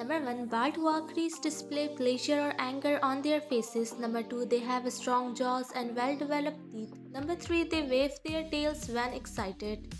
Number 1. bald Baltwalkeries display pleasure or anger on their faces. Number 2. They have strong jaws and well developed teeth. Number 3. They wave their tails when excited.